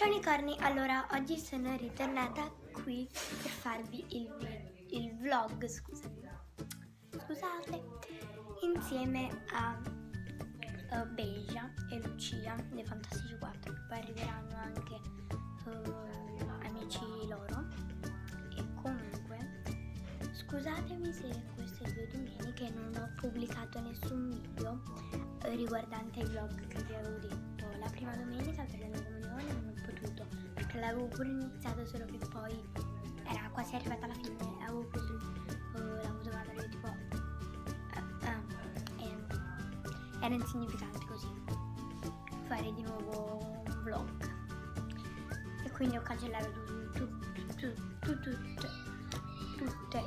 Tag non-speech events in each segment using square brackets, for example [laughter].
Ciao unicorni, allora oggi sono ritornata qui per farvi il, il vlog, scusate, scusate, insieme a uh, Beja e Lucia dei Fantastici 4, poi arriveranno anche uh, amici loro. E comunque scusatemi se queste due domeniche non ho pubblicato nessun video eh, riguardante il vlog che vi avevo detto la prima domenica per la mia comunione non ho perché l'avevo pure iniziato solo che poi era quasi arrivata alla fine avevo preso uh, la fotocamera e tipo uh, uh, e era insignificante così fare di nuovo un vlog. E quindi ho cancellato tutte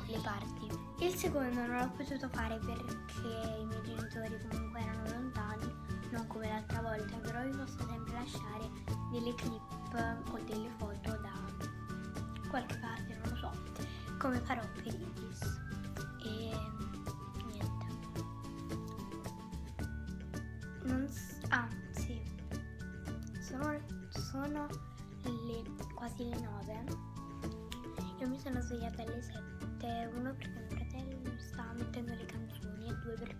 le parti. Il secondo non l'ho potuto fare perché i miei genitori comunque erano lontani non come l'altra volta, però vi posso sempre lasciare delle clip o delle foto da qualche parte, non lo so, come farò per Iris. E niente. Non s- ah, sì. Sono, sono le, quasi le 9. Io mi sono svegliata alle 7, uno perché mio fratello stava mettendo le canzoni e due perché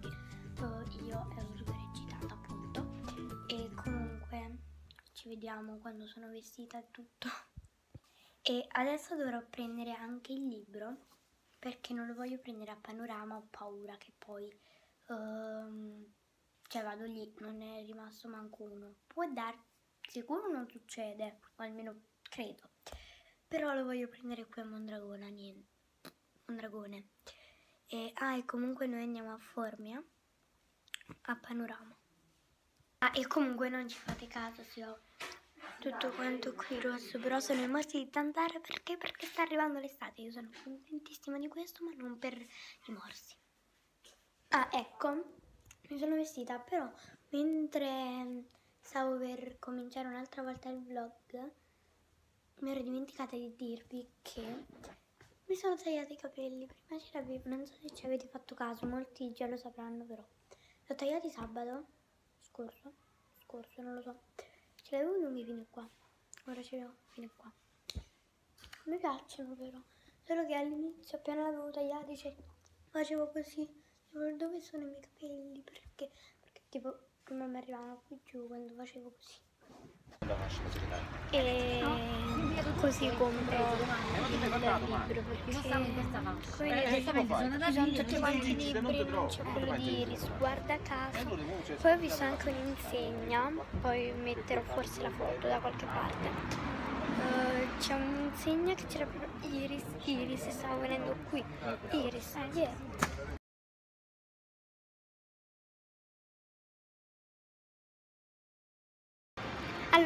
vediamo quando sono vestita e tutto. E adesso dovrò prendere anche il libro perché non lo voglio prendere a panorama ho paura che poi um, cioè vado lì non è rimasto manco uno. Può dar sicuro non succede o almeno credo. Però lo voglio prendere qui a Mondragona niente Mondragone. E, ah e comunque noi andiamo a Formia a panorama Ah, e comunque non ci fate caso se ho tutto quanto qui rosso, però sono morti di tantare perché? Perché sta arrivando l'estate, io sono contentissima di questo, ma non per i morsi. Ah, ecco, mi sono vestita, però mentre stavo per cominciare un'altra volta il vlog, mi ero dimenticata di dirvi che mi sono tagliata i capelli, prima ce l'avevo, non so se ci avete fatto caso, molti già lo sapranno però. Li ho tagliati sabato scorso, scorso, non lo so. Ce l'avevo lunghi fino qua. Ora ce li ho fino qua. Mi piacciono però. Solo che all'inizio appena l'avevo tagliati cioè, facevo così. Dove sono i miei capelli? Perché? Perché tipo prima mi arrivavano qui giù quando facevo così. E così compro il libro perché come ci sono tutti quanti i libri, c'è quello di Iris, guarda caso. Poi ho visto anche un'insegna, poi metterò forse la foto da qualche parte. Uh, c'è un'insegna che c'era proprio Iris, Iris, stava venendo qui. Iris, yeah.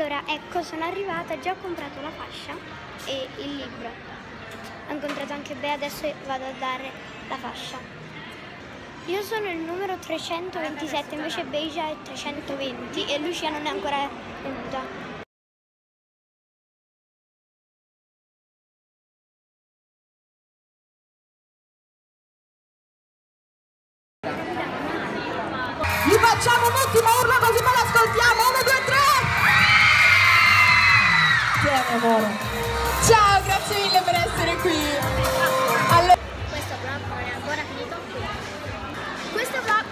Allora, ecco, sono arrivata, già ho comprato la fascia e il libro. Ho incontrato anche Bea, adesso vado a dare la fascia. Io sono il numero 327, invece Beja è 320 e Lucia non è ancora venuta. Gli facciamo un ultimo Amore. Ciao, grazie mille per essere qui. Allora... Questo vlog non è ancora finito. Questo vlog...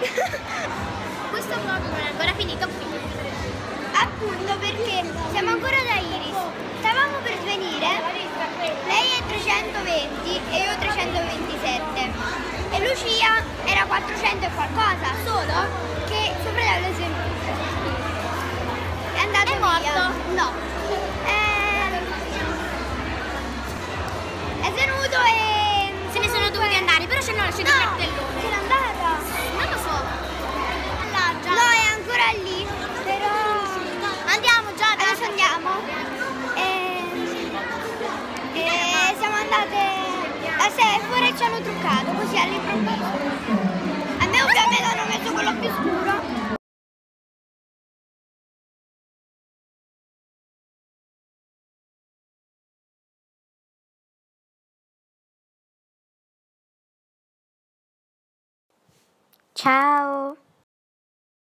[laughs] Questo vlog non è ancora finito. Appunto perché siamo ancora da Iris. Stavamo per venire. Lei è 320 e io 327 e Lucia era 400 e qualcosa, solo lasciato no, il cartellone. Se n'è andata? Non lo so. No, è ancora lì, però... Andiamo già, adesso andiamo. E... e siamo andate... A se fuori ci hanno truccato così all'improvviso. Ciao!